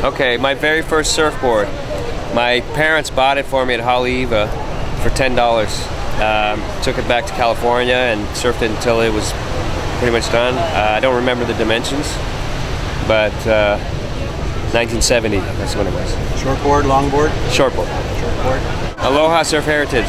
Okay, my very first surfboard. My parents bought it for me at Haleiwa for ten dollars. Um, took it back to California and surfed it until it was pretty much done. Uh, I don't remember the dimensions, but uh, 1970. That's when it was. Shortboard, longboard? Shortboard. Shortboard. Aloha Surf Heritage.